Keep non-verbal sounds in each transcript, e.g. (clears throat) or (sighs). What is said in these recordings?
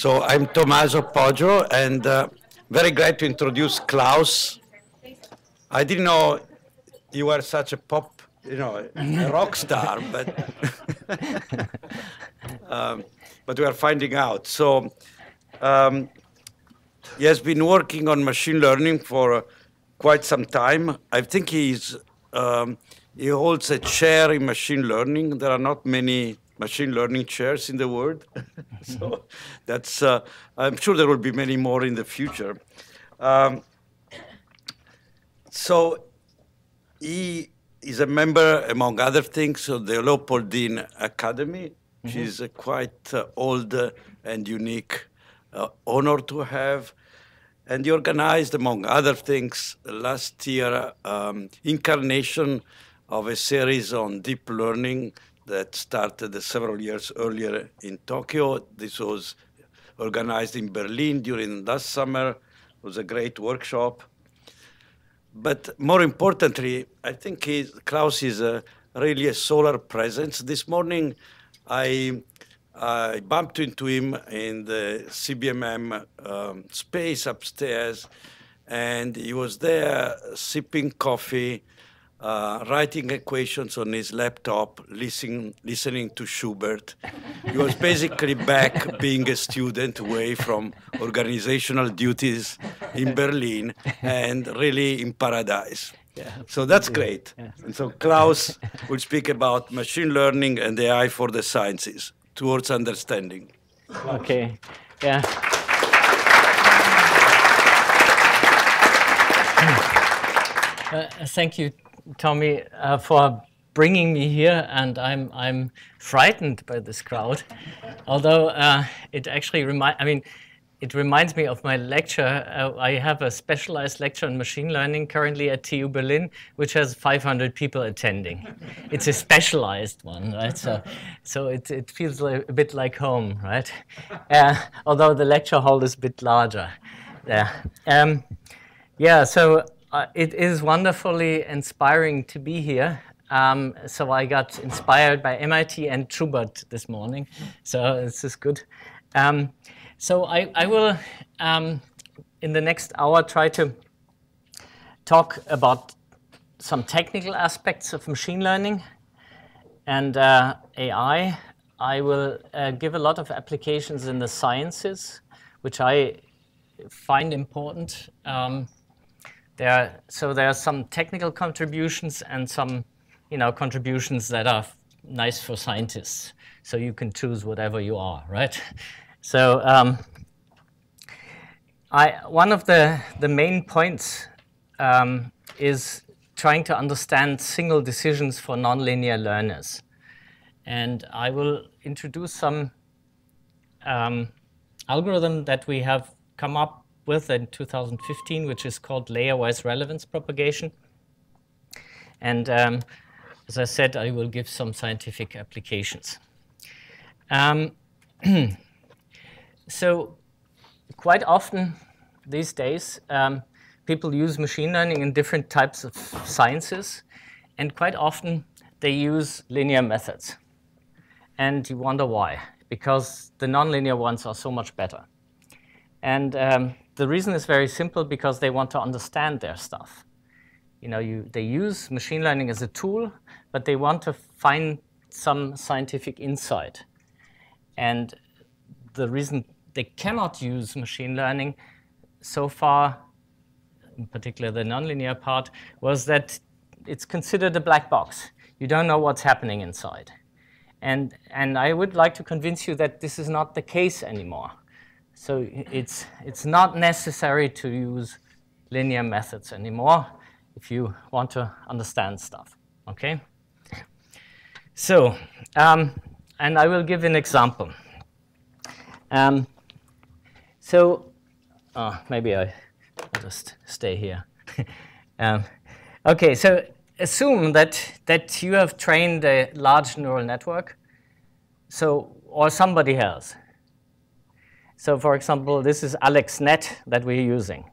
So I'm Tommaso Poggio, and uh, very glad to introduce Klaus. I didn't know you were such a pop, you know, a rock star, (laughs) but (laughs) um, but we are finding out. So um, he has been working on machine learning for quite some time. I think he's um, he holds a chair in machine learning. There are not many machine learning chairs in the world. (laughs) so that's, uh, I'm sure there will be many more in the future. Um, so he is a member, among other things, of the Leopoldina Academy, which mm -hmm. is a quite uh, old and unique uh, honor to have. And he organized, among other things, last year, um, incarnation of a series on deep learning that started several years earlier in Tokyo. This was organized in Berlin during last summer. It was a great workshop. But more importantly, I think Klaus is a, really a solar presence. This morning, I, I bumped into him in the CBMM um, space upstairs, and he was there sipping coffee, uh, writing equations on his laptop, listening, listening to Schubert. He was basically back being a student away from organizational duties in Berlin and really in paradise. Yeah, so that's great. Yeah. And so Klaus will speak about machine learning and the AI for the sciences towards understanding. Okay. Yeah. Uh, thank you, Tommy, uh, for bringing me here, and I'm I'm frightened by this crowd. Although uh, it actually remind, I mean, it reminds me of my lecture. Uh, I have a specialized lecture on machine learning currently at TU Berlin, which has 500 people attending. (laughs) it's a specialized one, right? So, so it it feels like, a bit like home, right? Uh, although the lecture hall is a bit larger. Yeah. Um, yeah. So uh, it is wonderfully inspiring to be here. Um, so I got inspired by MIT and Schubert this morning. So this is good. Um, so I, I will, um, in the next hour, try to talk about some technical aspects of machine learning and uh, AI. I will uh, give a lot of applications in the sciences, which I find important. Um, there, so there are some technical contributions and some, you know, contributions that are nice for scientists. So you can choose whatever you are, right? (laughs) So um, I, one of the, the main points um, is trying to understand single decisions for nonlinear learners. And I will introduce some um, algorithm that we have come up with in 2015, which is called layer-wise relevance propagation. And um, as I said, I will give some scientific applications. Um, (clears throat) so quite often these days, um, people use machine learning in different types of sciences, and quite often they use linear methods. And you wonder why, because the nonlinear ones are so much better. And um, the reason is very simple because they want to understand their stuff. You know, you, they use machine learning as a tool, but they want to find some scientific insight. And the reason they cannot use machine learning so far, in particular the nonlinear part, was that it's considered a black box. You don't know what's happening inside. And, and I would like to convince you that this is not the case anymore. So it's, it's not necessary to use linear methods anymore if you want to understand stuff, okay? So, um, and I will give an example. Um, so, oh, maybe I, will just stay here. (laughs) um, okay, so assume that, that you have trained a large neural network, so, or somebody else. So for example, this is AlexNet that we're using.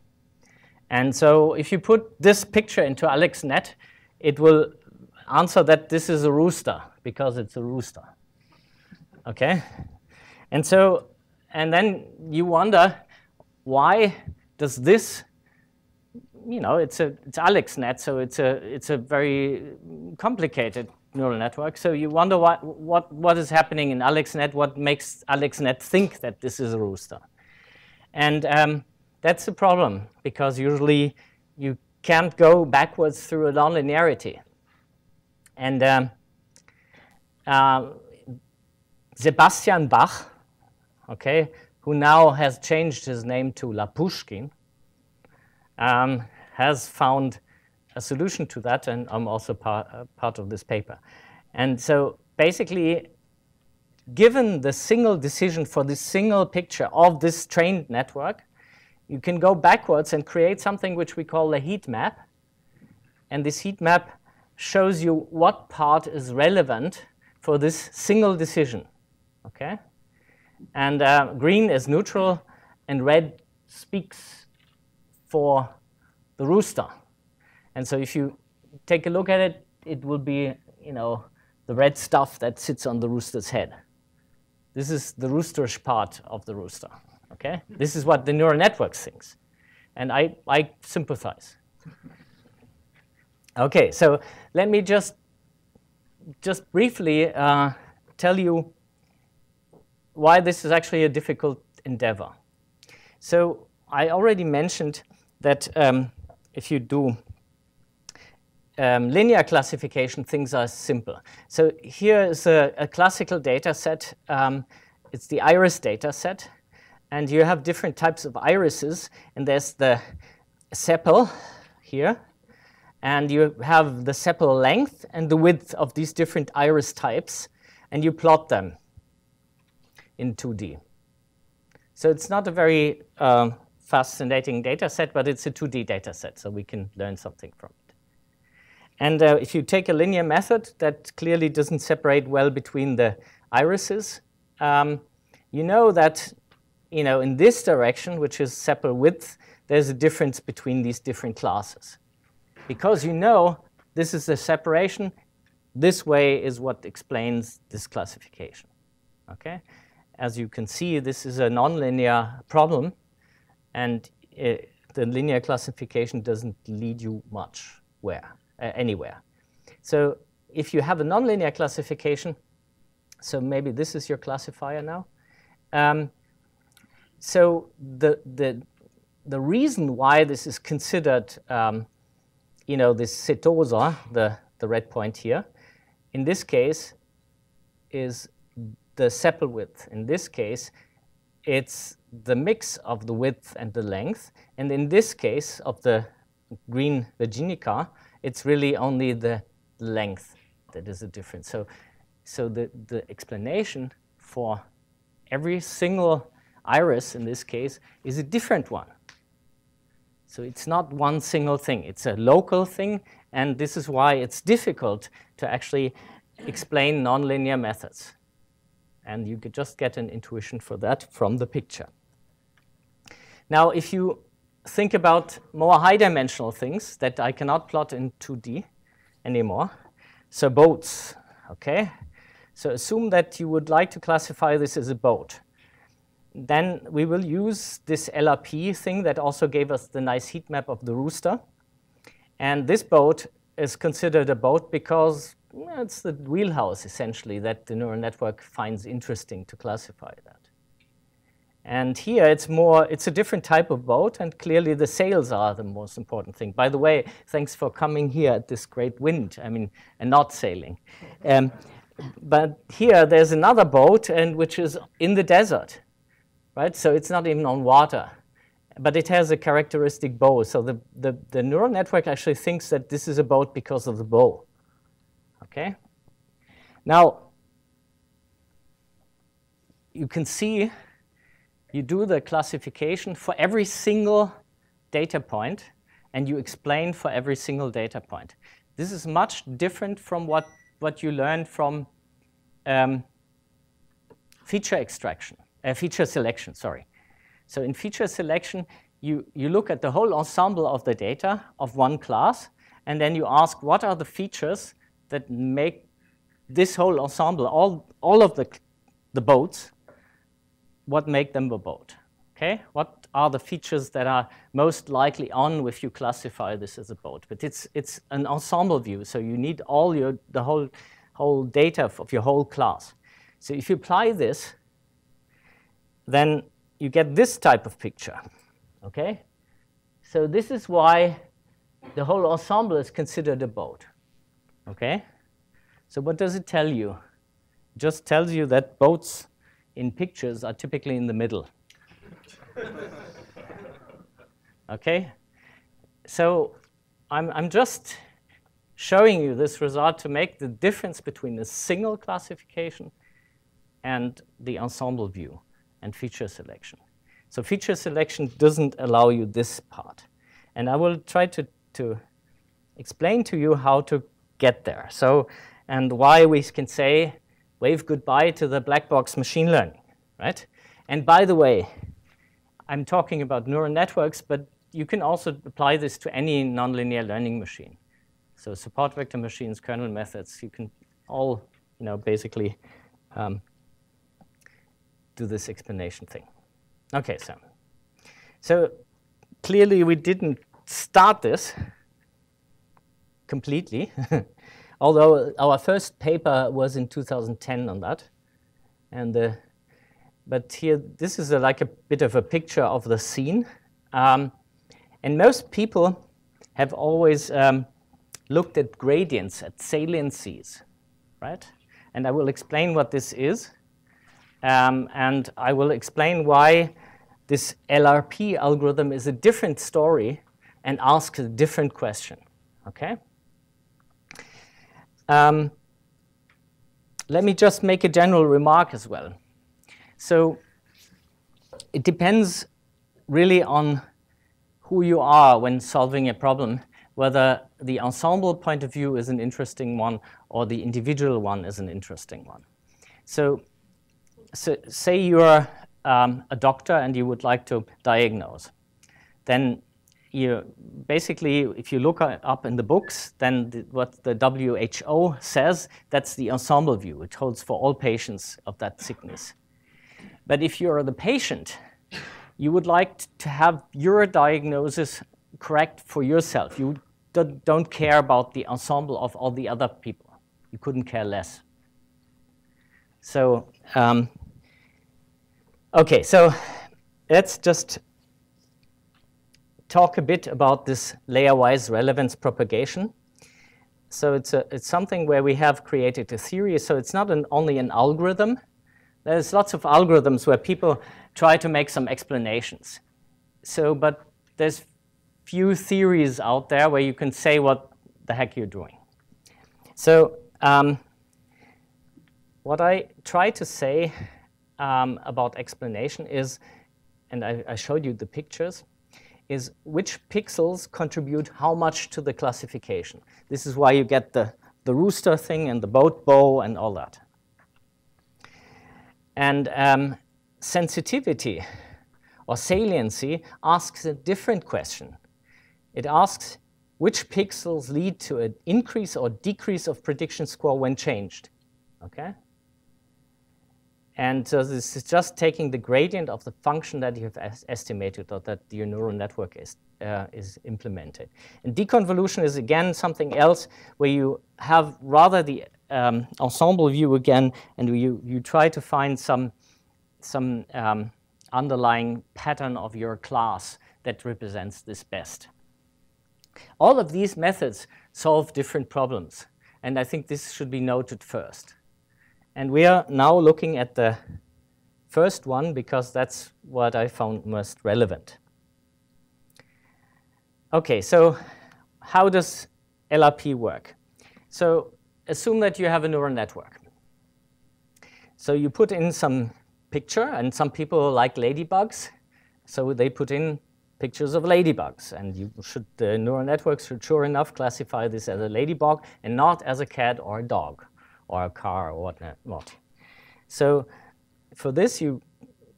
And so if you put this picture into AlexNet, it will answer that this is a rooster because it's a rooster. Okay? And so and then you wonder why does this you know it's a it's AlexNet so it's a it's a very complicated neural network. So you wonder what what what is happening in AlexNet? What makes AlexNet think that this is a rooster? And um, that's a problem because usually you can't go backwards through a nonlinearity. And um, uh, Sebastian Bach okay, who now has changed his name to Lapuschkin, um, has found a solution to that, and I'm also part, uh, part of this paper. And so basically, given the single decision for this single picture of this trained network, you can go backwards and create something which we call a heat map. And this heat map shows you what part is relevant for this single decision. Okay? And uh, green is neutral, and red speaks for the rooster. And so if you take a look at it, it will be, you know, the red stuff that sits on the rooster's head. This is the roosterish part of the rooster, okay? This is what the neural network thinks. And I, I sympathize. Okay, so let me just, just briefly uh, tell you why this is actually a difficult endeavor. So I already mentioned that um, if you do um, linear classification, things are simple. So here is a, a classical data set. Um, it's the iris data set. And you have different types of irises. And there's the sepal here. And you have the sepal length and the width of these different iris types. And you plot them in 2D. So it's not a very um, fascinating data set, but it's a 2D data set, so we can learn something from it. And uh, if you take a linear method that clearly doesn't separate well between the irises, um, you know that you know, in this direction, which is sepal width, there's a difference between these different classes. Because you know this is the separation, this way is what explains this classification. Okay? as you can see, this is a nonlinear problem, and it, the linear classification doesn't lead you much where, uh, anywhere. So if you have a nonlinear classification, so maybe this is your classifier now. Um, so the, the, the reason why this is considered, um, you know, this setosa, the, the red point here, in this case, is the sepal width. In this case, it's the mix of the width and the length. And in this case of the green Virginica, it's really only the length that is a difference. So, so the, the explanation for every single iris in this case is a different one. So it's not one single thing. It's a local thing, and this is why it's difficult to actually explain nonlinear methods and you could just get an intuition for that from the picture. Now, if you think about more high-dimensional things that I cannot plot in 2D anymore, so boats, okay? So assume that you would like to classify this as a boat. Then we will use this LRP thing that also gave us the nice heat map of the rooster. And this boat is considered a boat because it's the wheelhouse, essentially, that the neural network finds interesting to classify that. And here it's more, it's a different type of boat, and clearly the sails are the most important thing. By the way, thanks for coming here at this great wind, I mean, and not sailing. Um, but here there's another boat, and which is in the desert, right? So it's not even on water, but it has a characteristic bow. So the, the, the neural network actually thinks that this is a boat because of the bow. Okay? Now, you can see you do the classification for every single data point, and you explain for every single data point. This is much different from what, what you learned from um, feature extraction, uh, feature selection, sorry. So in feature selection, you, you look at the whole ensemble of the data of one class, and then you ask what are the features that make this whole ensemble, all, all of the, the boats, what make them a boat. Okay, what are the features that are most likely on if you classify this as a boat? But it's it's an ensemble view, so you need all your the whole whole data of your whole class. So if you apply this, then you get this type of picture. Okay, so this is why the whole ensemble is considered a boat. Okay, so what does it tell you? It just tells you that boats in pictures are typically in the middle. okay? So I'm, I'm just showing you this result to make the difference between a single classification and the ensemble view and feature selection. So feature selection doesn't allow you this part. And I will try to, to explain to you how to get there. So, and why we can say, wave goodbye to the black box machine learning, right? And by the way, I'm talking about neural networks, but you can also apply this to any nonlinear learning machine. So support vector machines, kernel methods, you can all, you know, basically um, do this explanation thing. Okay, so, so clearly we didn't start this completely, (laughs) although our first paper was in 2010 on that. And uh, but here, this is a, like a bit of a picture of the scene. Um, and most people have always um, looked at gradients, at saliencies, right? And I will explain what this is. Um, and I will explain why this LRP algorithm is a different story and asks a different question, okay? Um, let me just make a general remark as well. So it depends really on who you are when solving a problem, whether the ensemble point of view is an interesting one or the individual one is an interesting one. So, so say you're um, a doctor and you would like to diagnose. Then you basically, if you look up in the books, then the, what the WHO says, that's the ensemble view. It holds for all patients of that sickness. But if you're the patient, you would like to have your diagnosis correct for yourself. You don't care about the ensemble of all the other people. You couldn't care less. So, um, okay, so let's just talk a bit about this layer-wise relevance propagation. So it's, a, it's something where we have created a theory. So it's not an, only an algorithm, there's lots of algorithms where people try to make some explanations. So, but there's few theories out there where you can say what the heck you're doing. So um, what I try to say um, about explanation is, and I, I showed you the pictures, is which pixels contribute how much to the classification. This is why you get the, the rooster thing and the boat bow and all that. And um, sensitivity or saliency asks a different question. It asks which pixels lead to an increase or decrease of prediction score when changed. Okay? And so this is just taking the gradient of the function that you have estimated or that your neural network is, uh, is implemented. And deconvolution is again something else where you have rather the um, ensemble view again, and you, you try to find some, some um, underlying pattern of your class that represents this best. All of these methods solve different problems, and I think this should be noted first. And we are now looking at the first one because that's what I found most relevant. Okay, so how does LRP work? So assume that you have a neural network. So you put in some picture, and some people like ladybugs, so they put in pictures of ladybugs, and you should the neural network should sure enough classify this as a ladybug and not as a cat or a dog or a car or whatnot. So for this, you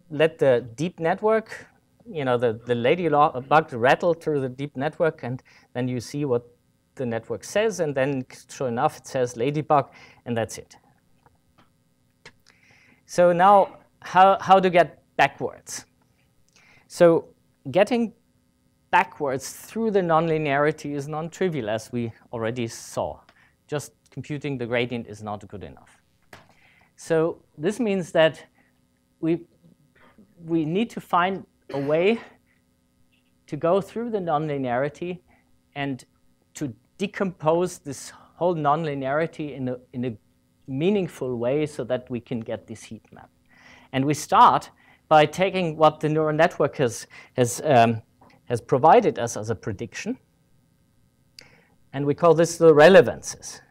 let the deep network, you know, the, the ladybug rattle through the deep network, and then you see what the network says, and then sure enough, it says ladybug, and that's it. So now, how, how to get backwards. So getting backwards through the nonlinearity is non-trivial, as we already saw. Just computing the gradient is not good enough. So this means that we, we need to find a way to go through the nonlinearity and to decompose this whole nonlinearity in a, in a meaningful way so that we can get this heat map. And we start by taking what the neural network has, has, um, has provided us as a prediction. And we call this the relevances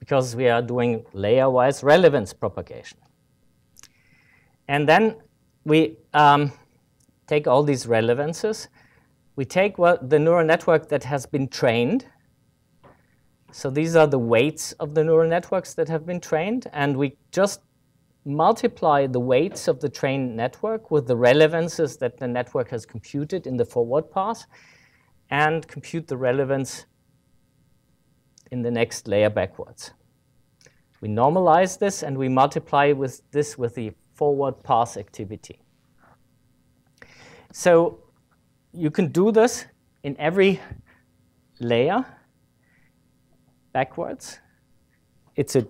because we are doing layer-wise relevance propagation. And then we um, take all these relevances. We take what the neural network that has been trained. So these are the weights of the neural networks that have been trained. And we just multiply the weights of the trained network with the relevances that the network has computed in the forward pass and compute the relevance in the next layer backwards. We normalize this and we multiply with this with the forward pass activity. So you can do this in every layer backwards. It's a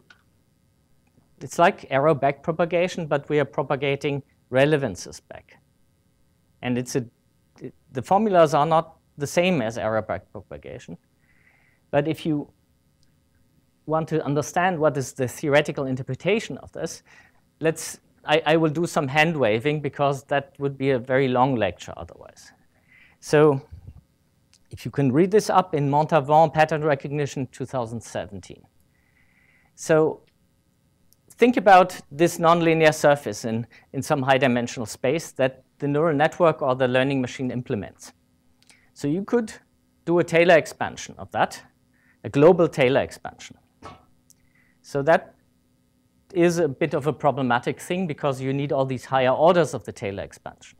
it's like error back propagation, but we are propagating relevances back. And it's a, the formulas are not the same as error back propagation. But if you want to understand what is the theoretical interpretation of this, let's, I, I will do some hand waving because that would be a very long lecture otherwise. So if you can read this up in Montavon Pattern Recognition 2017. So think about this nonlinear surface in, in some high-dimensional space that the neural network or the learning machine implements. So you could do a Taylor expansion of that, a global Taylor expansion. So that is a bit of a problematic thing because you need all these higher orders of the Taylor expansion.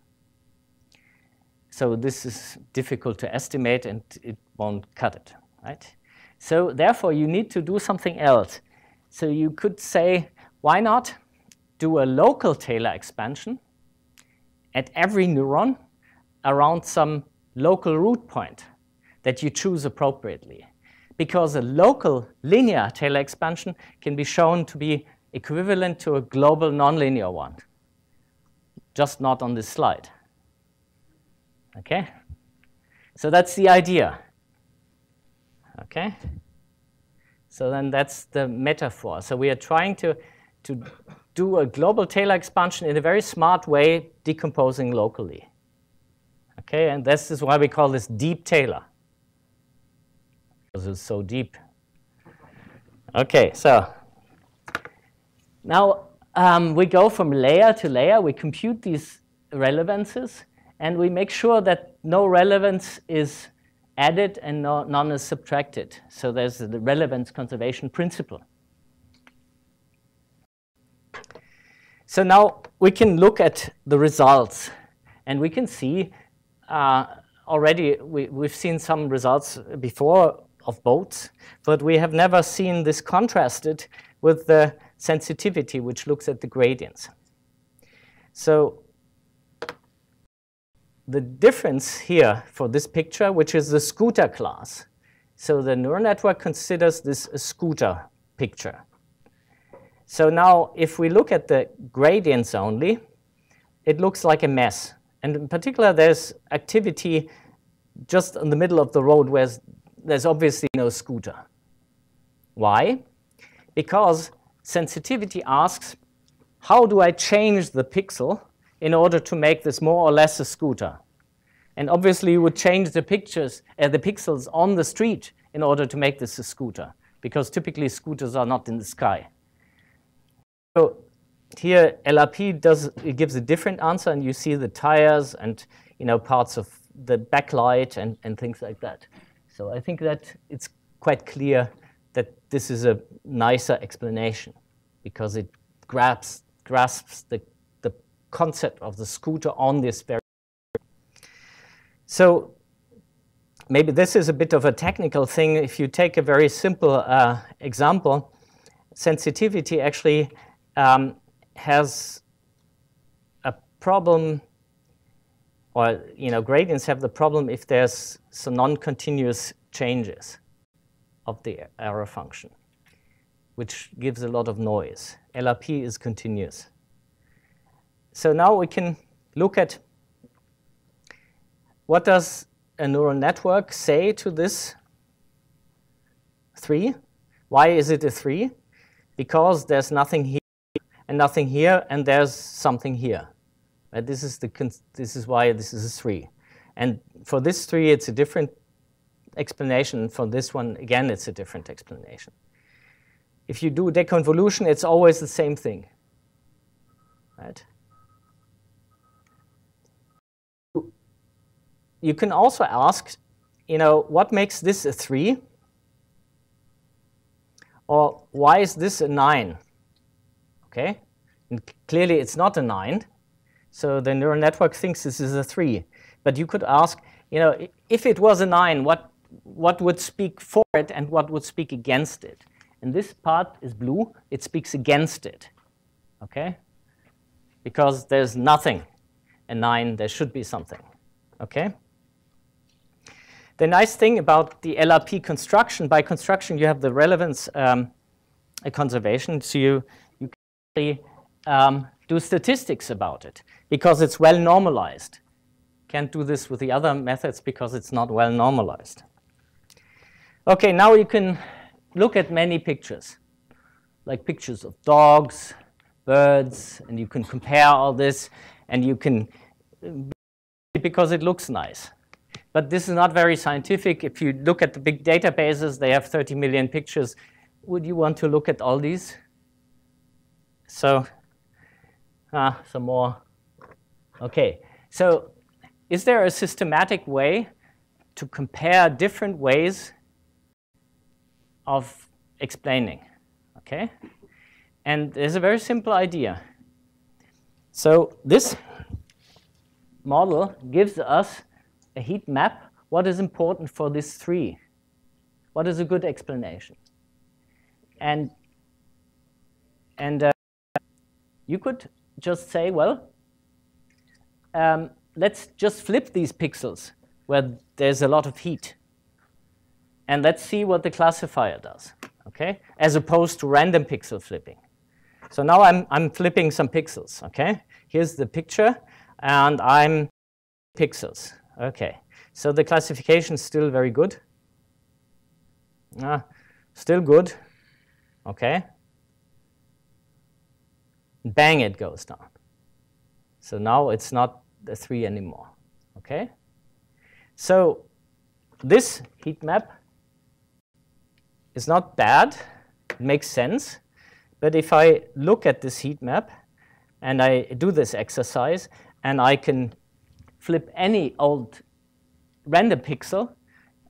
So this is difficult to estimate and it won't cut it, right? So therefore you need to do something else. So you could say, why not do a local Taylor expansion at every neuron around some local root point that you choose appropriately because a local linear Taylor expansion can be shown to be equivalent to a global nonlinear one, just not on this slide. Okay? So that's the idea. Okay? So then that's the metaphor. So we are trying to, to do a global Taylor expansion in a very smart way, decomposing locally. Okay, and this is why we call this deep Taylor because it's so deep. Okay, so now um, we go from layer to layer. We compute these relevances, and we make sure that no relevance is added and no, none is subtracted. So there's the relevance conservation principle. So now we can look at the results, and we can see uh, already we, we've seen some results before of boats, but we have never seen this contrasted with the sensitivity, which looks at the gradients. So the difference here for this picture, which is the scooter class. So the neural network considers this a scooter picture. So now if we look at the gradients only, it looks like a mess. And in particular, there's activity just in the middle of the road where there's obviously no scooter. Why? Because sensitivity asks, how do I change the pixel in order to make this more or less a scooter? And obviously you would change the pictures, uh, the pixels on the street in order to make this a scooter, because typically scooters are not in the sky. So here LRP does it gives a different answer, and you see the tires and you know parts of the backlight and, and things like that. So I think that it's quite clear that this is a nicer explanation because it grasps, grasps the, the concept of the scooter on this very. So maybe this is a bit of a technical thing. If you take a very simple uh, example, sensitivity actually um, has a problem, or you know, gradients have the problem if there's some non-continuous changes of the error function, which gives a lot of noise. LRP is continuous. So now we can look at what does a neural network say to this 3? Why is it a 3? Because there's nothing here and nothing here, and there's something here. Right? This, is the this is why this is a 3. And for this 3, it's a different explanation. For this one, again, it's a different explanation. If you do deconvolution, it's always the same thing. Right? You can also ask, you know, what makes this a 3? Or why is this a 9? Okay? And clearly it's not a 9. So the neural network thinks this is a 3. But you could ask, you know, if it was a 9, what, what would speak for it and what would speak against it? And this part is blue. It speaks against it. Okay? Because there's nothing. A 9, there should be something. Okay? The nice thing about the LRP construction, by construction you have the relevance um, conservation, so you, you can um, do statistics about it because it's well normalized. Can't do this with the other methods because it's not well normalized. Okay, now you can look at many pictures, like pictures of dogs, birds, and you can compare all this, and you can, because it looks nice. But this is not very scientific. If you look at the big databases, they have 30 million pictures. Would you want to look at all these? So, ah, some more. Okay, so is there a systematic way to compare different ways of explaining? Okay, and there's a very simple idea. So this model gives us a heat map, what is important for this three? What is a good explanation? And, and uh, you could just say, well, um, let's just flip these pixels where there's a lot of heat. And let's see what the classifier does, okay? As opposed to random pixel flipping. So now I'm, I'm flipping some pixels, okay? Here's the picture, and I'm pixels. Okay, so the classification is still very good. Ah, still good. Okay. Bang, it goes down. So now it's not the 3 anymore. Okay? So this heat map is not bad. It makes sense. But if I look at this heat map and I do this exercise and I can flip any old random pixel,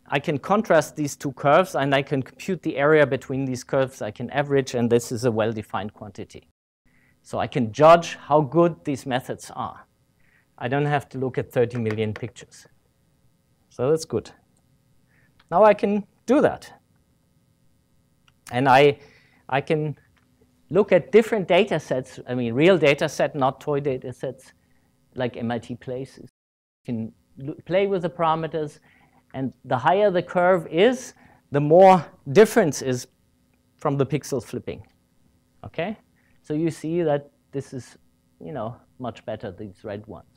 I can contrast these two curves and I can compute the area between these curves. I can average, and this is a well-defined quantity. So I can judge how good these methods are. I don't have to look at 30 million pictures. So that's good. Now I can do that. And I, I can look at different data sets, I mean real data set, not toy data sets, like MIT places You can play with the parameters. And the higher the curve is, the more difference is from the pixel flipping. Okay? So you see that this is, you know, much better, these red ones.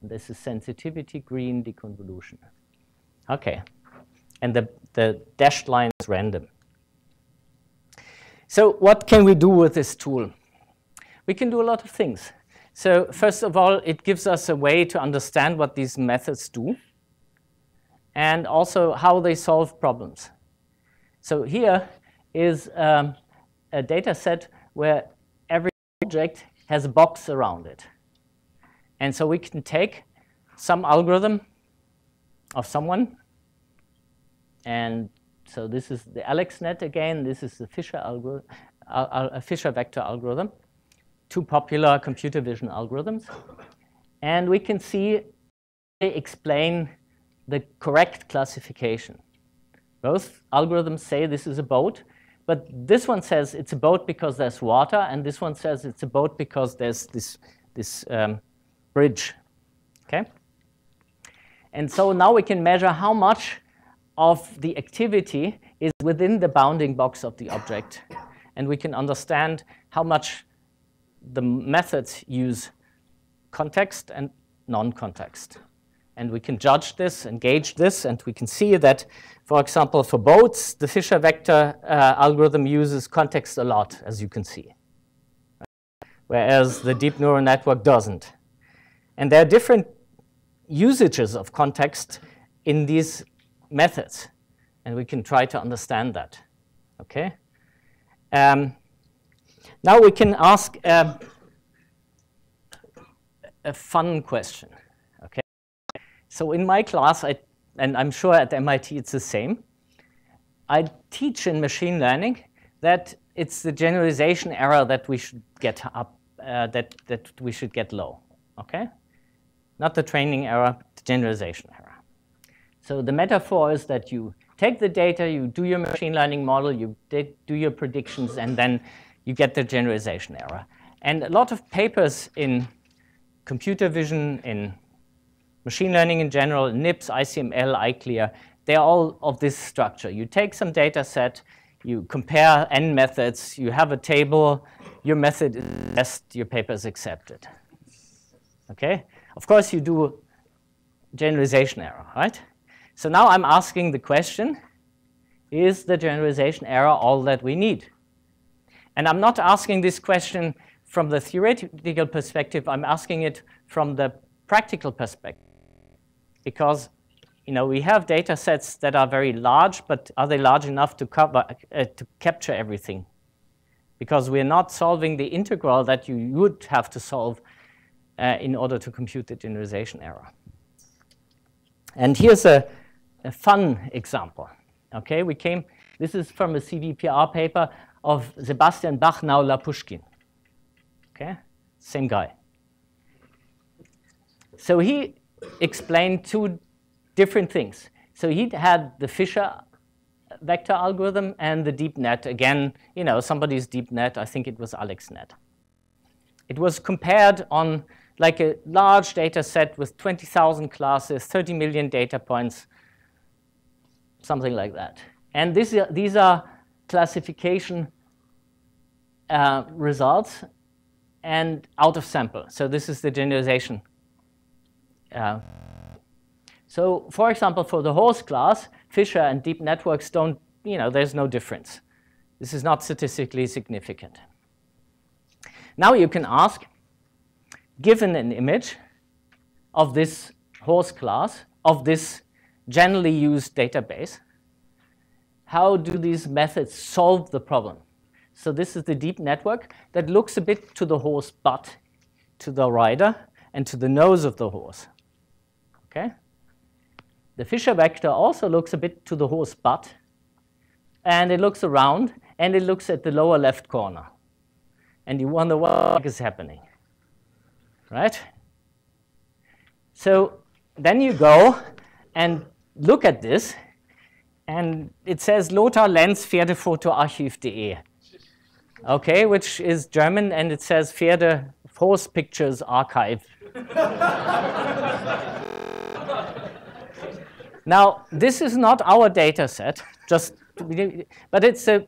And this is sensitivity, green, deconvolution. Okay. And the, the dashed line is random. So what can we do with this tool? We can do a lot of things. So first of all, it gives us a way to understand what these methods do and also how they solve problems. So here is um, a data set where object has a box around it. And so we can take some algorithm of someone. And so this is the AlexNet again. This is the Fisher, uh, Fisher vector algorithm two popular computer vision algorithms. And we can see they explain the correct classification. Both algorithms say this is a boat, but this one says it's a boat because there's water, and this one says it's a boat because there's this, this um, bridge. Okay? And so now we can measure how much of the activity is within the bounding box of the object. And we can understand how much the methods use context and non-context. And we can judge this and gauge this, and we can see that, for example, for boats, the Fisher vector uh, algorithm uses context a lot, as you can see, whereas the deep neural network doesn't. And there are different usages of context in these methods, and we can try to understand that. Okay. Um, now we can ask uh, a fun question. So in my class, I, and I'm sure at MIT it's the same, I teach in machine learning that it's the generalization error that we should get up, uh, that, that we should get low. Okay not the training error, the generalization error. So the metaphor is that you take the data, you do your machine learning model, you do your predictions, and then you get the generalization error. And a lot of papers in computer vision, in machine learning in general, NIPS, ICML, ICLR, they're all of this structure. You take some data set, you compare n methods, you have a table, your method is best, your paper is accepted. Okay? Of course, you do generalization error, right? So now I'm asking the question, is the generalization error all that we need? And I'm not asking this question from the theoretical perspective, I'm asking it from the practical perspective. Because you know, we have data sets that are very large, but are they large enough to, cover, uh, to capture everything? Because we're not solving the integral that you would have to solve uh, in order to compute the generalization error. And here's a, a fun example. Okay, we came, this is from a CVPR paper of Sebastian Bachnau-Lapuschkin. Okay, same guy. So he explained two different things. So he had the Fisher vector algorithm and the deep net. Again, you know, somebody's deep net, I think it was AlexNet. It was compared on like a large data set with 20,000 classes, 30 million data points, something like that. And this, these are classification uh, results and out of sample. So this is the generalization. Uh, so for example, for the horse class, Fisher and deep networks don't, you know, there's no difference. This is not statistically significant. Now you can ask, given an image of this horse class, of this generally used database, how do these methods solve the problem? So this is the deep network that looks a bit to the horse butt, to the rider, and to the nose of the horse. Okay? The Fisher vector also looks a bit to the horse butt, and it looks around, and it looks at the lower left corner. And you wonder what is happening right? So then you go and look at this, and it says Lothar Lenz Pferdefotoarchiv.de. Okay, which is German, and it says Pferde Horse Pictures Archive. (laughs) now, this is not our data set, just, but it's a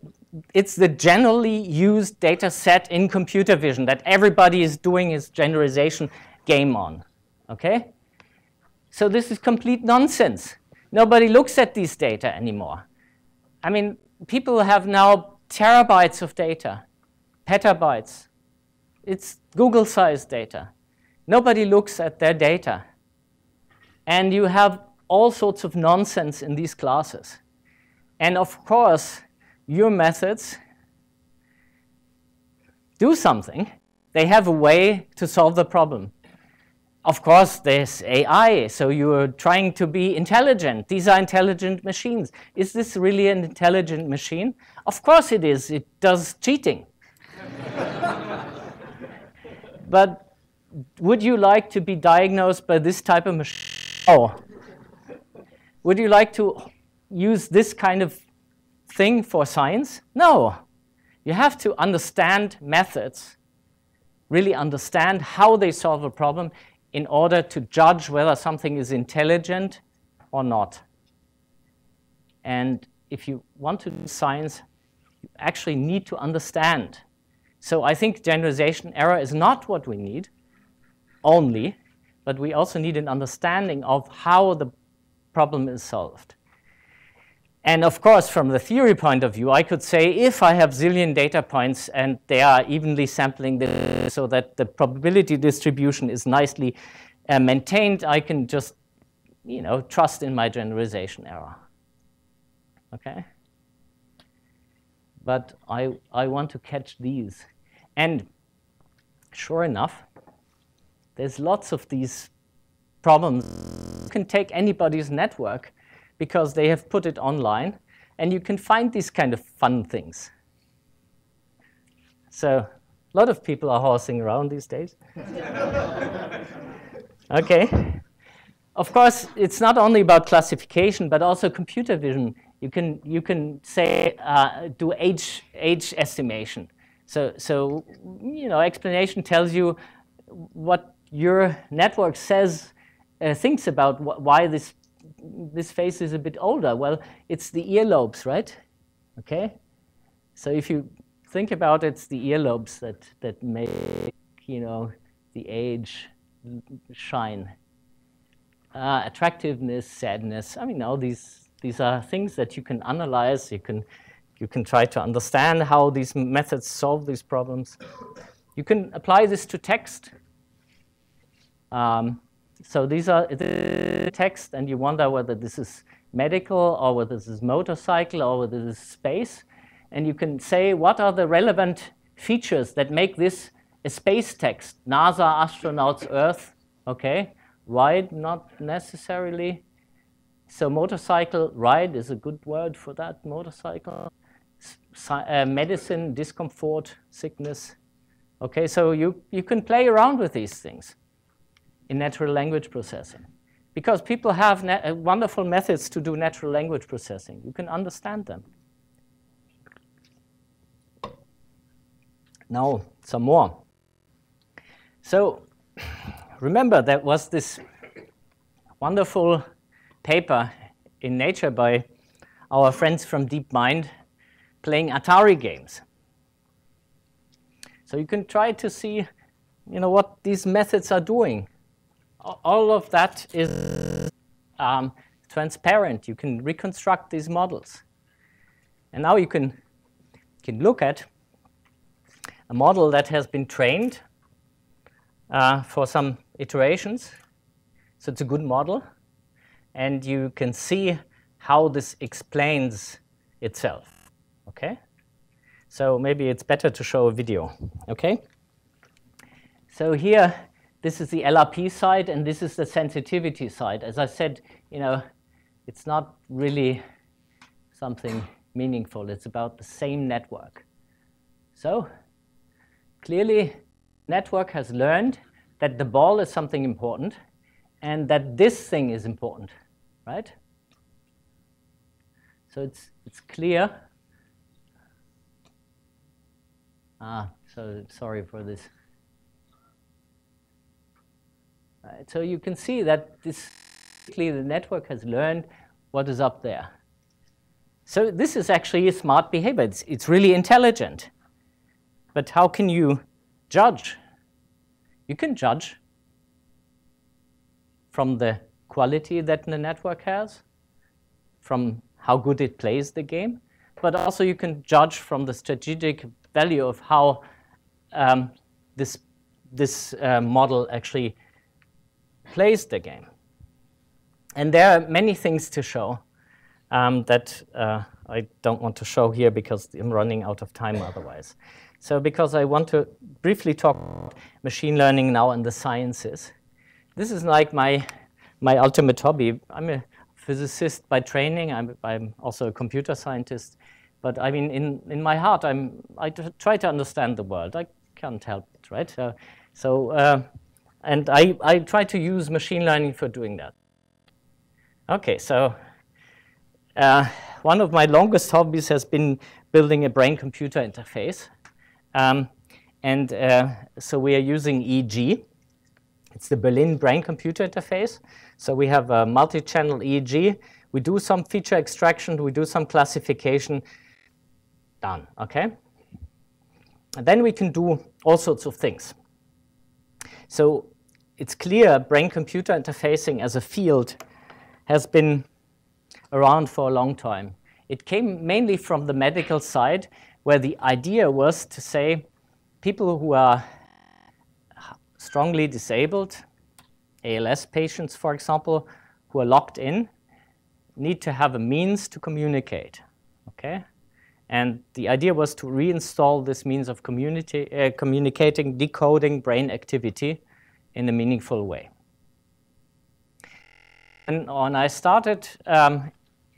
it's the generally used data set in computer vision that everybody is doing his generalization game on. Okay? So this is complete nonsense. Nobody looks at these data anymore. I mean, people have now terabytes of data, petabytes. It's Google-sized data. Nobody looks at their data. And you have all sorts of nonsense in these classes. And of course, your methods do something. They have a way to solve the problem. Of course, there's AI, so you're trying to be intelligent. These are intelligent machines. Is this really an intelligent machine? Of course it is. It does cheating. (laughs) but would you like to be diagnosed by this type of machine? Oh. Would you like to use this kind of thing for science? No. You have to understand methods, really understand how they solve a problem in order to judge whether something is intelligent or not. And if you want to do science, you actually need to understand. So I think generalization error is not what we need only, but we also need an understanding of how the problem is solved. And of course, from the theory point of view, I could say if I have zillion data points and they are evenly sampling this so that the probability distribution is nicely uh, maintained, I can just you know, trust in my generalization error. Okay? But I, I want to catch these. And sure enough, there's lots of these problems. You can take anybody's network because they have put it online, and you can find these kind of fun things. So a lot of people are horsing around these days. (laughs) okay. Of course, it's not only about classification, but also computer vision. You can, you can say, uh, do age, age estimation. So, so, you know, explanation tells you what your network says, uh, thinks about wh why this this face is a bit older? Well, it's the earlobes, right? Okay? So if you think about it, it's the earlobes that, that make, you know, the age shine. Uh, attractiveness, sadness, I mean, all these, these are things that you can analyze, you can, you can try to understand how these methods solve these problems. You can apply this to text. Um, so these are the text, and you wonder whether this is medical or whether this is motorcycle or whether this is space. And you can say what are the relevant features that make this a space text. NASA, astronauts, Earth, okay? Ride, not necessarily. So motorcycle, ride is a good word for that, motorcycle. Uh, medicine, discomfort, sickness. Okay, so you, you can play around with these things in natural language processing. Because people have uh, wonderful methods to do natural language processing. You can understand them. Now, some more. So, (sighs) remember there was this wonderful paper in Nature by our friends from DeepMind playing Atari games. So you can try to see you know, what these methods are doing all of that is um, transparent. You can reconstruct these models. And now you can, can look at a model that has been trained uh, for some iterations. So it's a good model. And you can see how this explains itself. Okay? So maybe it's better to show a video. Okay? So here this is the LRP side, and this is the sensitivity side. As I said, you know, it's not really something meaningful. It's about the same network. So clearly, network has learned that the ball is something important and that this thing is important, right? So it's, it's clear. Ah, so sorry for this. Right? So you can see that this the network has learned what is up there. So this is actually a smart behavior. It's, it's really intelligent. But how can you judge? You can judge from the quality that the network has, from how good it plays the game, but also you can judge from the strategic value of how um, this, this uh, model actually plays the game. And there are many things to show um, that uh, I don't want to show here because I'm running out of time otherwise. So because I want to briefly talk machine learning now and the sciences. This is like my, my ultimate hobby. I'm a physicist by training. I'm, I'm also a computer scientist. But I mean, in, in my heart, I'm, I try to understand the world. I can't help it, right? Uh, so uh, and I, I try to use machine learning for doing that. Okay, so uh, one of my longest hobbies has been building a brain-computer interface. Um, and uh, so we are using EEG. It's the Berlin brain-computer interface. So we have a multi-channel EEG. We do some feature extraction. We do some classification. Done, okay? And then we can do all sorts of things. So it's clear brain-computer interfacing as a field has been around for a long time. It came mainly from the medical side, where the idea was to say people who are strongly disabled, ALS patients, for example, who are locked in, need to have a means to communicate. Okay? And the idea was to reinstall this means of uh, communicating, decoding brain activity in a meaningful way. And when I started um,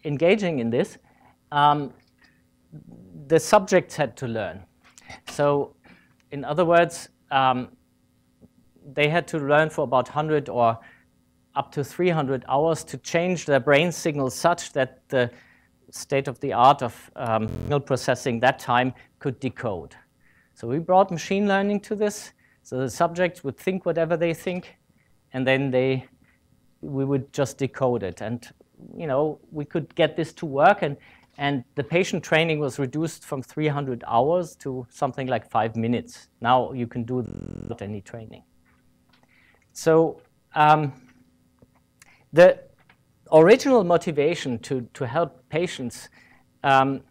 engaging in this, um, the subjects had to learn. So, in other words, um, they had to learn for about 100 or up to 300 hours to change their brain signals such that the state of the art of um, signal processing that time could decode. So we brought machine learning to this. So the subjects would think whatever they think, and then they, we would just decode it. And you know, we could get this to work, and and the patient training was reduced from 300 hours to something like five minutes. Now you can do without any training. So um, the original motivation to, to help patients um,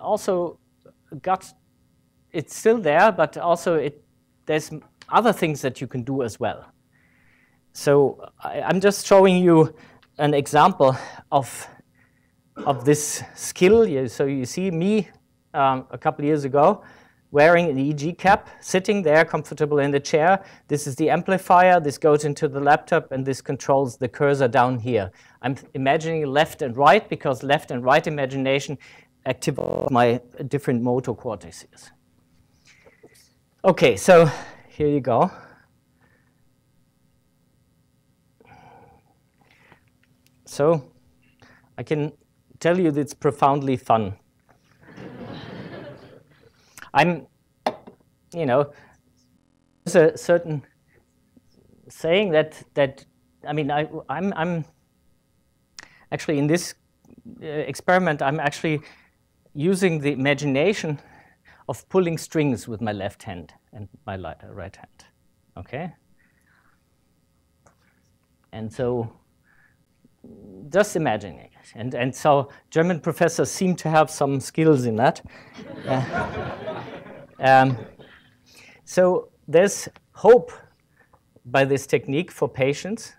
also got, it's still there, but also it, there's other things that you can do as well. So I, I'm just showing you an example of, of this skill. So you see me um, a couple years ago wearing an EEG cap, sitting there comfortable in the chair. This is the amplifier. This goes into the laptop, and this controls the cursor down here. I'm imagining left and right because left and right imagination activate my different motor cortices. Okay, so here you go. So I can tell you that it's profoundly fun. I'm, you know, there's a certain saying that that I mean I I'm I'm actually in this uh, experiment I'm actually using the imagination of pulling strings with my left hand and my right hand. Okay. And so just imagining it. And, and so German professors seem to have some skills in that. (laughs) uh, um, so there's hope by this technique for patients.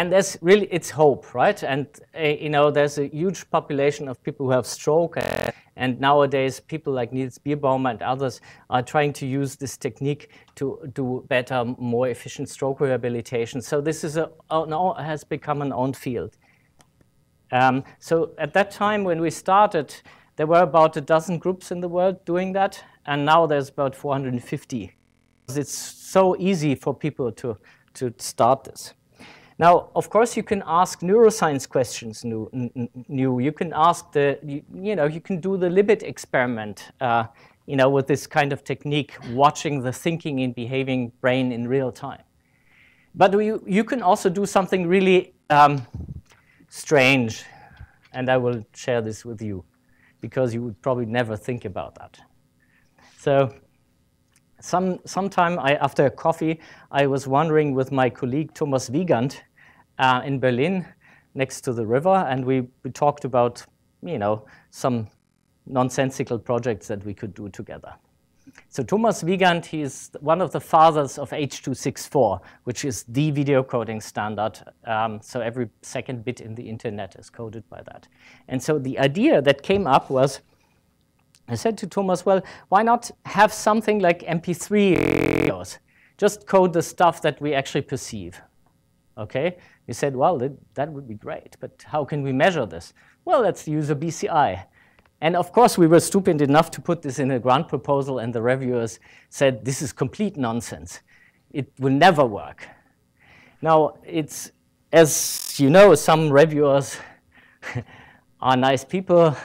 And there's really, it's hope, right? And, uh, you know, there's a huge population of people who have stroke. Uh, and nowadays, people like Niels Birbaumer and others are trying to use this technique to do better, more efficient stroke rehabilitation. So this is a, now has become an own field. Um, so at that time when we started, there were about a dozen groups in the world doing that, and now there's about 450. It's so easy for people to, to start this. Now, of course, you can ask neuroscience questions new. new. You can ask the, you, you, know, you can do the Libet experiment, uh, you know, with this kind of technique, watching the thinking and behaving brain in real time. But you, you can also do something really um, strange, and I will share this with you because you would probably never think about that. So some sometime I, after a coffee, I was wondering with my colleague Thomas Wiegand uh, in Berlin next to the river, and we, we talked about, you know, some nonsensical projects that we could do together. So Thomas Wiegand, he is one of the fathers of H.264, which is the video coding standard. Um, so every second bit in the internet is coded by that. And so the idea that came up was, I said to Thomas, well, why not have something like MP3 videos? Just code the stuff that we actually perceive. Okay? He said, well, that, that would be great, but how can we measure this? Well, let's use a BCI. And of course, we were stupid enough to put this in a grant proposal, and the reviewers said, this is complete nonsense. It will never work. Now, it's, as you know, some reviewers (laughs) are nice people,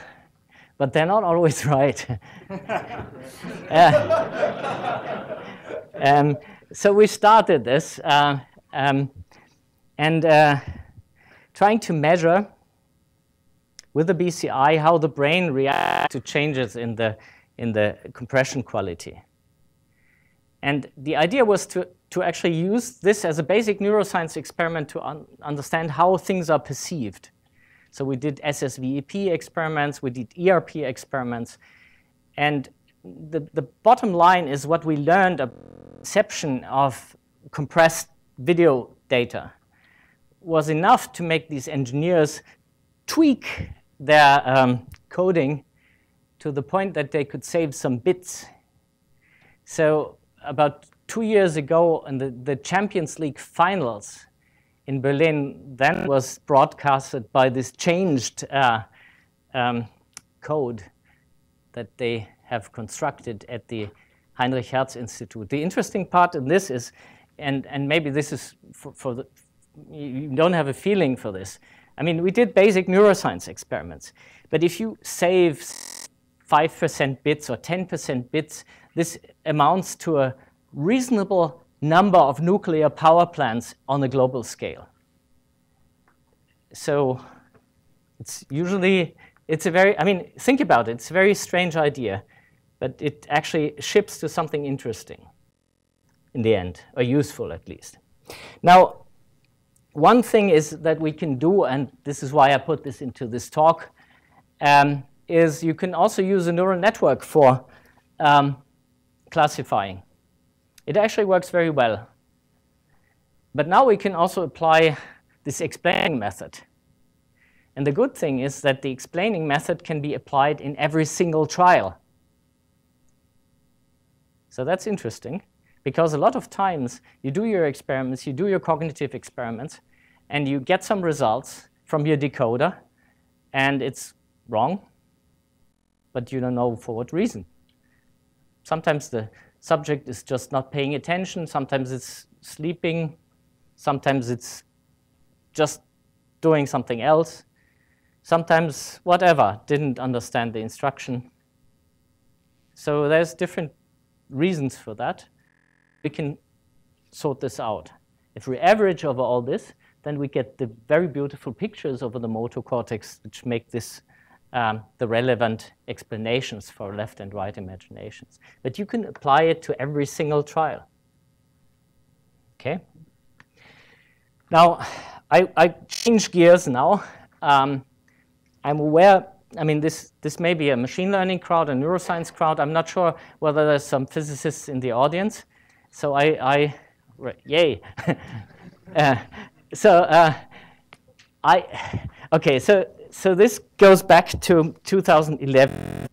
but they're not always (laughs) right. (laughs) uh, um, so we started this uh, um, and uh, trying to measure with the BCI how the brain reacts to changes in the, in the compression quality. And the idea was to, to actually use this as a basic neuroscience experiment to un understand how things are perceived. So we did SSVEP experiments, we did ERP experiments, and the, the bottom line is what we learned a perception of compressed video data was enough to make these engineers tweak their um, coding to the point that they could save some bits. So about two years ago in the, the Champions League finals in Berlin then was broadcasted by this changed uh, um, code that they have constructed at the Heinrich Hertz Institute. The interesting part in this is, and, and maybe this is for, for the, you don't have a feeling for this. I mean, we did basic neuroscience experiments, but if you save 5% bits or 10% bits, this amounts to a reasonable number of nuclear power plants on a global scale. So it's usually, it's a very, I mean, think about it, it's a very strange idea but it actually ships to something interesting in the end, or useful at least. Now, one thing is that we can do, and this is why I put this into this talk, um, is you can also use a neural network for um, classifying. It actually works very well. But now we can also apply this explaining method. And the good thing is that the explaining method can be applied in every single trial. So that's interesting because a lot of times you do your experiments, you do your cognitive experiments, and you get some results from your decoder, and it's wrong, but you don't know for what reason. Sometimes the subject is just not paying attention, sometimes it's sleeping, sometimes it's just doing something else, sometimes whatever, didn't understand the instruction. So there's different reasons for that, we can sort this out. If we average over all this, then we get the very beautiful pictures over the motor cortex, which make this um, the relevant explanations for left and right imaginations. But you can apply it to every single trial. Okay. Now, I, I change gears now. Um, I'm aware I mean, this, this may be a machine learning crowd, a neuroscience crowd. I'm not sure whether there's some physicists in the audience. So I, I right, yay. (laughs) uh, so uh, I, okay, so, so this goes back to 2011.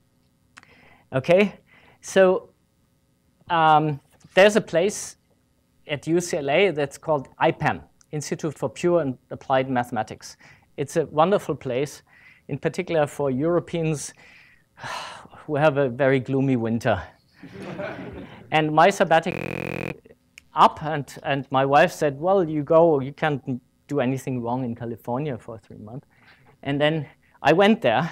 Okay, so um, there's a place at UCLA that's called IPAM, Institute for Pure and Applied Mathematics. It's a wonderful place in particular for Europeans who have a very gloomy winter. (laughs) and my sabbatic up, and, and my wife said, well, you go, you can't do anything wrong in California for three months. And then I went there,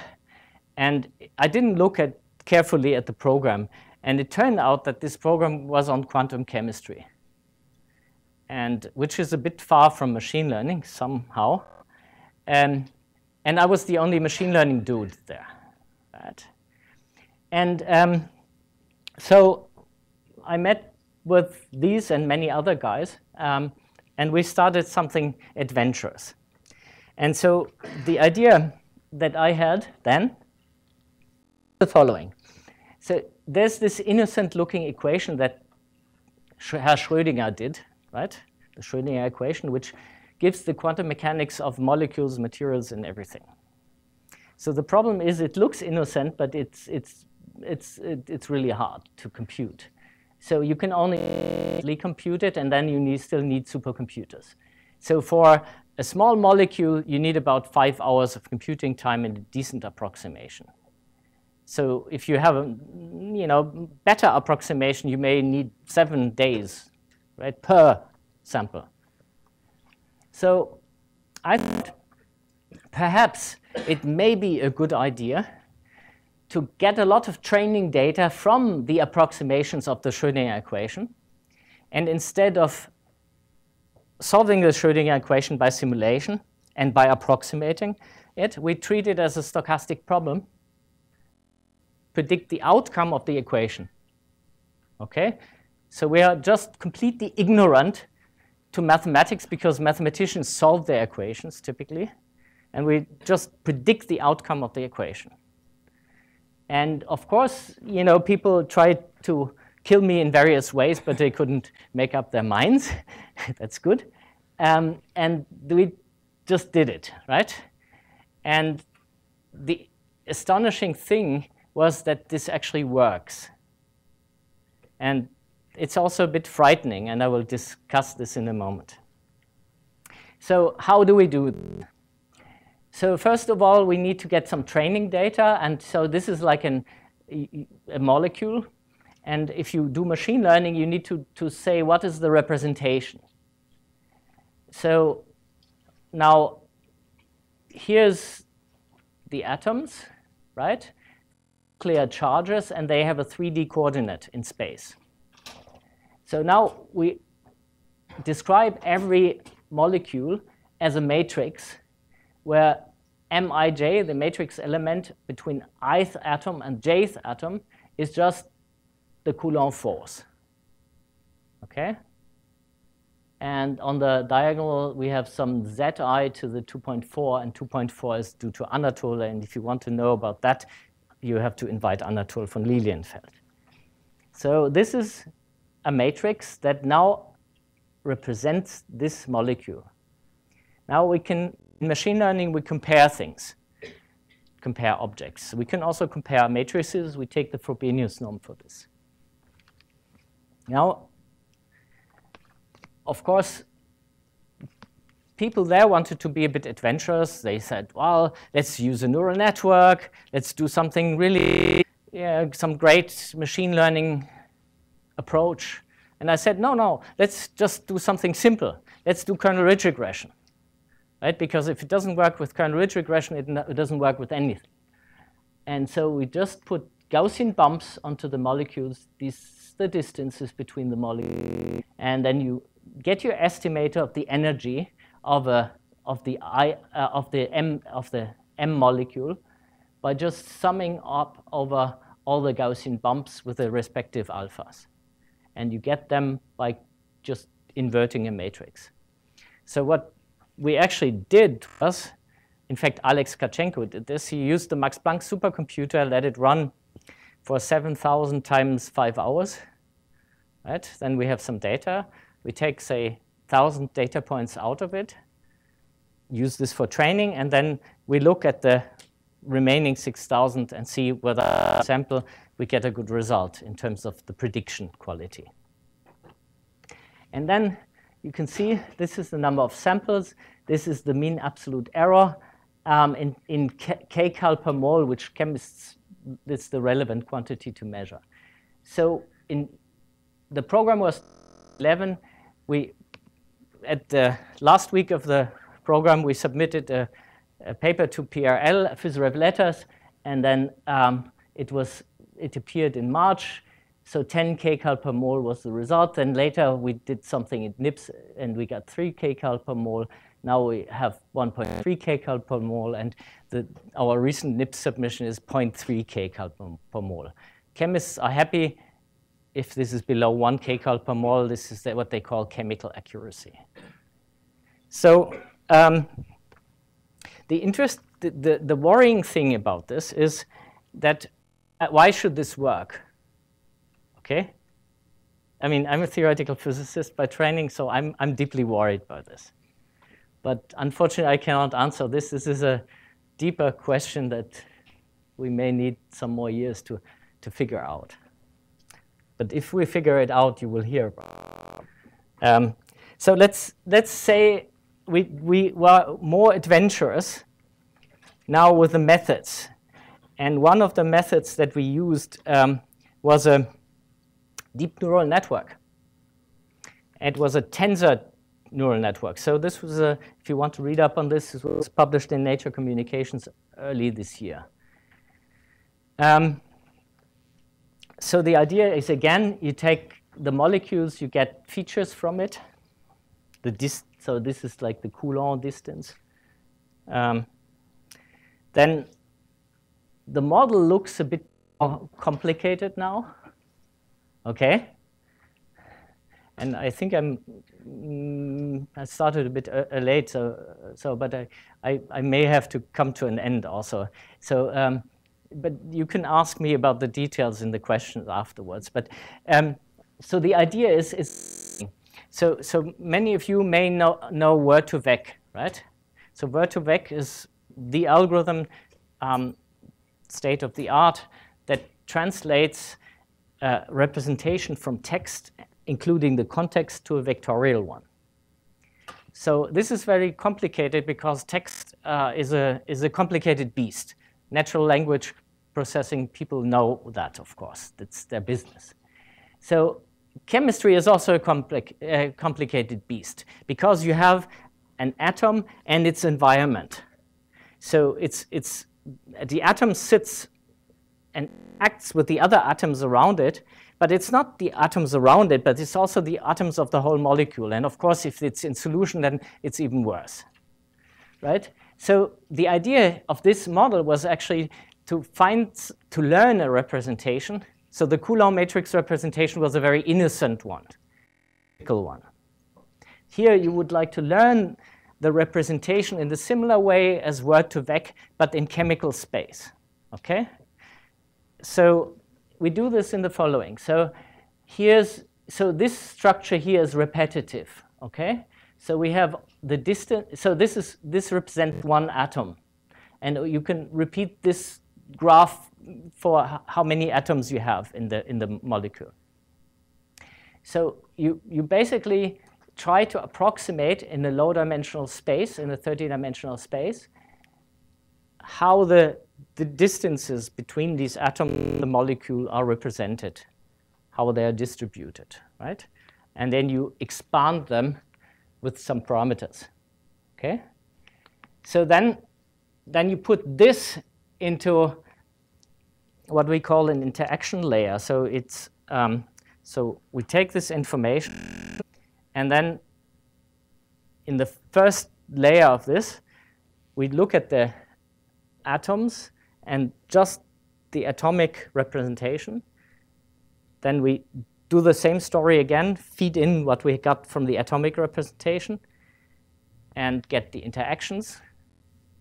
and I didn't look at carefully at the program. And it turned out that this program was on quantum chemistry, and which is a bit far from machine learning somehow. And and I was the only machine learning dude there. Right? And um, so I met with these and many other guys, um, and we started something adventurous. And so the idea that I had then the following. So there's this innocent looking equation that Herr Schrödinger did, right? The Schrödinger equation, which gives the quantum mechanics of molecules, materials, and everything. So the problem is it looks innocent, but it's, it's, it's, it's really hard to compute. So you can only compute it, and then you need, still need supercomputers. So for a small molecule, you need about five hours of computing time in a decent approximation. So if you have a you know, better approximation, you may need seven days right, per sample. So I thought perhaps it may be a good idea to get a lot of training data from the approximations of the Schrödinger equation And instead of solving the Schrödinger equation by simulation and by approximating it, we treat it as a stochastic problem, predict the outcome of the equation. Okay? So we are just completely ignorant to mathematics because mathematicians solve their equations typically, and we just predict the outcome of the equation. And of course, you know, people tried to kill me in various ways, but they couldn't make up their minds. (laughs) That's good. Um, and we just did it, right? And the astonishing thing was that this actually works. And it's also a bit frightening, and I will discuss this in a moment. So how do we do? So first of all, we need to get some training data, and so this is like an, a molecule. And if you do machine learning, you need to, to say what is the representation. So now here's the atoms, right? Clear charges, and they have a 3D coordinate in space. So now we describe every molecule as a matrix where Mij, the matrix element between ith atom and jth atom, is just the Coulomb force. Okay? And on the diagonal, we have some Zi to the 2.4, and 2.4 is due to Anatole. And if you want to know about that, you have to invite Anatole von Lilienfeld. So this is a matrix that now represents this molecule. Now we can, in machine learning, we compare things, compare objects. We can also compare matrices. We take the Frobenius norm for this. Now, of course, people there wanted to be a bit adventurous. They said, well, let's use a neural network. Let's do something really, yeah, some great machine learning approach. And I said, no, no, let's just do something simple. Let's do kernel ridge regression. Right? Because if it doesn't work with kernel ridge regression, it, it doesn't work with anything. And so we just put Gaussian bumps onto the molecules. These the distances between the molecules. And then you get your estimator of the energy of, a, of, the, I, uh, of, the M, of the M molecule by just summing up over all the Gaussian bumps with the respective alphas and you get them by just inverting a matrix. So what we actually did was, in fact, Alex Tkatchenko did this. He used the Max Planck supercomputer, let it run for 7,000 times five hours. Right? Then we have some data. We take, say, 1,000 data points out of it, use this for training, and then we look at the remaining 6,000 and see whether sample we get a good result in terms of the prediction quality. And then you can see this is the number of samples. This is the mean absolute error um, in, in kcal per mole, which chemists, it's the relevant quantity to measure. So in the program was 11. We, at the last week of the program, we submitted a, a paper to PRL, PhysRev Letters, and then um, it was it appeared in March. So 10 kcal per mole was the result. Then later we did something in NIPS and we got 3 kcal per mole. Now we have 1.3 kcal per mole, and the, our recent NIPS submission is 0.3 kcal per, per mole. Chemists are happy if this is below 1 kcal per mole. This is what they call chemical accuracy. So um, the interest, the, the, the worrying thing about this is that uh, why should this work? Okay? I mean, I'm a theoretical physicist by training, so I'm, I'm deeply worried by this. But unfortunately, I cannot answer this. This is a deeper question that we may need some more years to, to figure out. But if we figure it out, you will hear. Um, so let's, let's say we, we were more adventurous now with the methods and one of the methods that we used um, was a deep neural network. It was a tensor neural network. So this was a, if you want to read up on this, it was published in Nature Communications early this year. Um, so the idea is, again, you take the molecules, you get features from it. The dis so this is like the Coulomb distance. Um, then the model looks a bit complicated now. Okay? And I think I'm, mm, I started a bit uh, late, so, so but I, I, I, may have to come to an end also. So, um, but you can ask me about the details in the questions afterwards. But um, so the idea is, is so, so many of you may know, know Word2Vec, right? So Word2Vec is the algorithm um, state of the art that translates uh, representation from text, including the context, to a vectorial one. So this is very complicated because text uh, is, a, is a complicated beast. Natural language processing, people know that, of course. That's their business. So chemistry is also a compli uh, complicated beast because you have an atom and its environment. So it's, it's, the atom sits and acts with the other atoms around it, but it's not the atoms around it, but it's also the atoms of the whole molecule. And of course, if it's in solution, then it's even worse, right? So the idea of this model was actually to find, to learn a representation. So the Coulomb matrix representation was a very innocent one, one. Here you would like to learn the representation in the similar way as Word2Vec, but in chemical space, okay? So we do this in the following. So here's, so this structure here is repetitive, okay? So we have the distance, so this is, this represents one atom. And you can repeat this graph for how many atoms you have in the, in the molecule. So you, you basically try to approximate in a low dimensional space, in a 30 dimensional space, how the, the distances between these atoms the molecule are represented, how they are distributed, right? And then you expand them with some parameters, okay? So then, then you put this into what we call an interaction layer. So it's um, so we take this information, and then in the first layer of this, we look at the atoms and just the atomic representation. Then we do the same story again, feed in what we got from the atomic representation, and get the interactions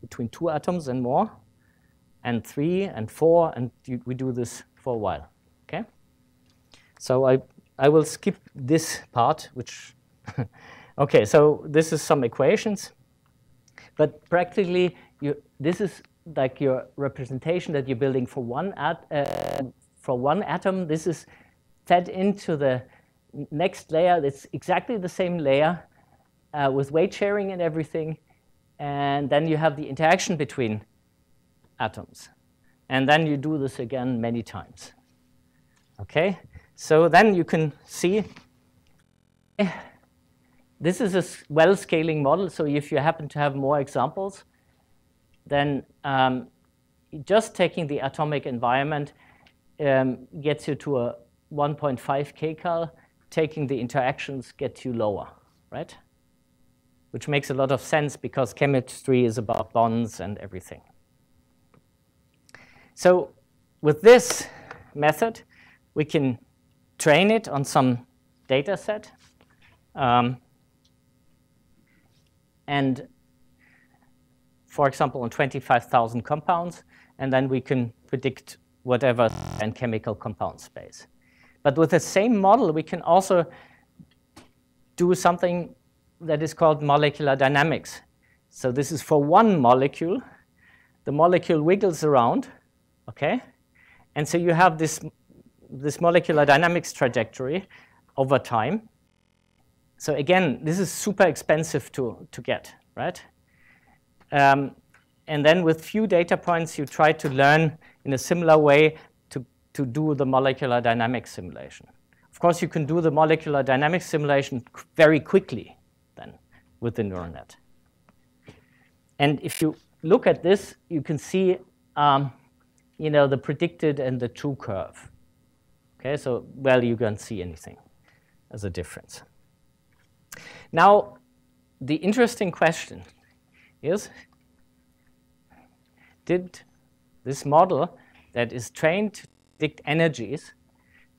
between two atoms and more and three and four, and you, we do this for a while. Okay. So I I will skip this part, which (laughs) okay. So this is some equations, but practically you this is like your representation that you're building for one at uh, for one atom. This is fed into the next layer. It's exactly the same layer uh, with weight sharing and everything, and then you have the interaction between atoms. And then you do this again many times. Okay? So then you can see this is a well-scaling model. So if you happen to have more examples, then um, just taking the atomic environment um, gets you to a 1.5 kcal. Taking the interactions gets you lower, right? Which makes a lot of sense because chemistry is about bonds and everything. So with this method, we can train it on some data set. Um, and for example, on 25,000 compounds, and then we can predict whatever in chemical compound space. But with the same model, we can also do something that is called molecular dynamics. So this is for one molecule. The molecule wiggles around, okay? And so you have this, this molecular dynamics trajectory over time. So again, this is super expensive to, to get, right? Um, and then with few data points, you try to learn in a similar way to, to do the molecular dynamics simulation. Of course, you can do the molecular dynamics simulation very quickly then with the neural net. And if you look at this, you can see um, you know, the predicted and the true curve. Okay, so, well, you can't see anything. as a difference. Now, the interesting question is, did this model that is trained to predict energies,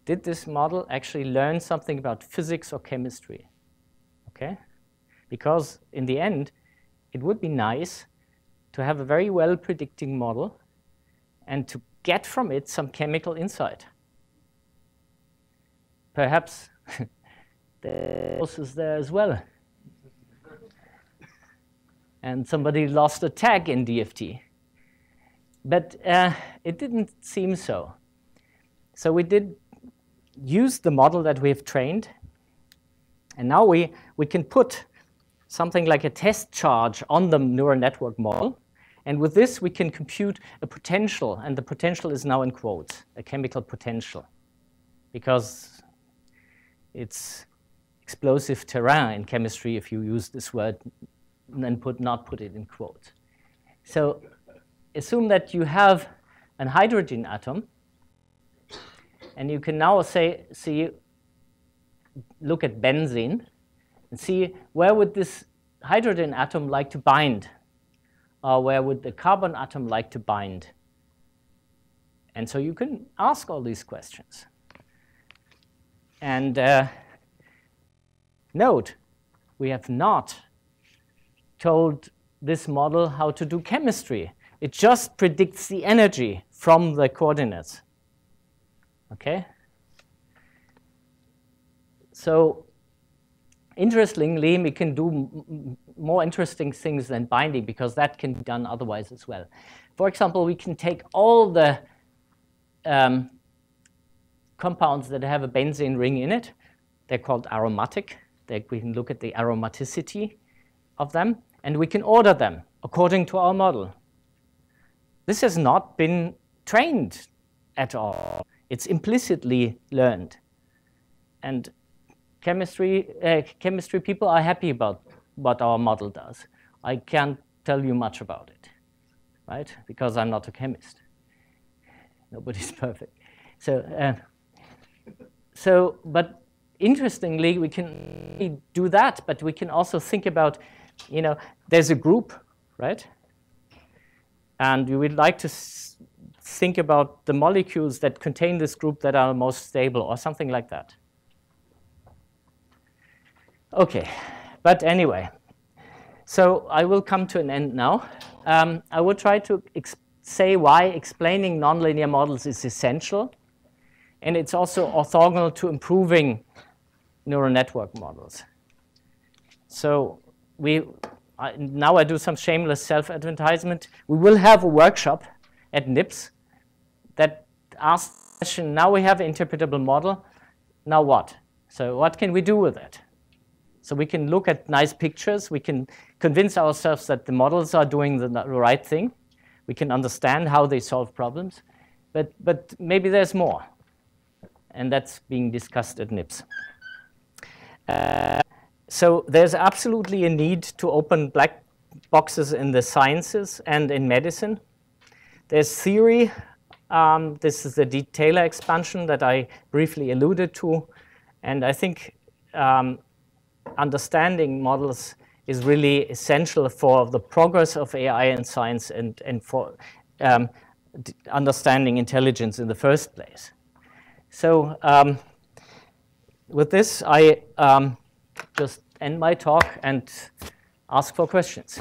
did this model actually learn something about physics or chemistry? Okay? Because in the end, it would be nice to have a very well predicting model and to get from it some chemical insight. Perhaps (laughs) the is there as well. And somebody lost a tag in DFT. But uh, it didn't seem so. So we did use the model that we have trained. And now we, we can put something like a test charge on the neural network model. And with this, we can compute a potential. And the potential is now in quotes, a chemical potential. Because it's explosive terrain in chemistry if you use this word and put, not put it in quotes. So assume that you have an hydrogen atom, and you can now say, see, look at benzene and see where would this hydrogen atom like to bind, or where would the carbon atom like to bind. And so you can ask all these questions. And uh, note, we have not told this model how to do chemistry. It just predicts the energy from the coordinates. Okay? So interestingly, we can do more interesting things than binding because that can be done otherwise as well. For example, we can take all the um, compounds that have a benzene ring in it. They're called aromatic. We can look at the aromaticity of them, and we can order them according to our model. This has not been trained at all. It's implicitly learned. And chemistry, uh, chemistry people are happy about what our model does. I can't tell you much about it, right? Because I'm not a chemist. Nobody's (laughs) perfect. So, uh, so, but interestingly, we can do that, but we can also think about, you know, there's a group, right? And we would like to think about the molecules that contain this group that are most stable or something like that. Okay, but anyway, so I will come to an end now. Um, I will try to say why explaining nonlinear models is essential, and it's also orthogonal to improving neural network models. So we I, now I do some shameless self-advertisement. We will have a workshop at NIPS that asks the question, now we have an interpretable model, now what? So what can we do with it? So we can look at nice pictures. We can convince ourselves that the models are doing the right thing. We can understand how they solve problems. But, but maybe there's more. And that's being discussed at NIPS. Uh, so there's absolutely a need to open black boxes in the sciences and in medicine. There's theory. Um, this is the deep Taylor expansion that I briefly alluded to. And I think um, understanding models is really essential for the progress of AI and science and, and for um, understanding intelligence in the first place. So um, with this, I um, just end my talk and ask for questions.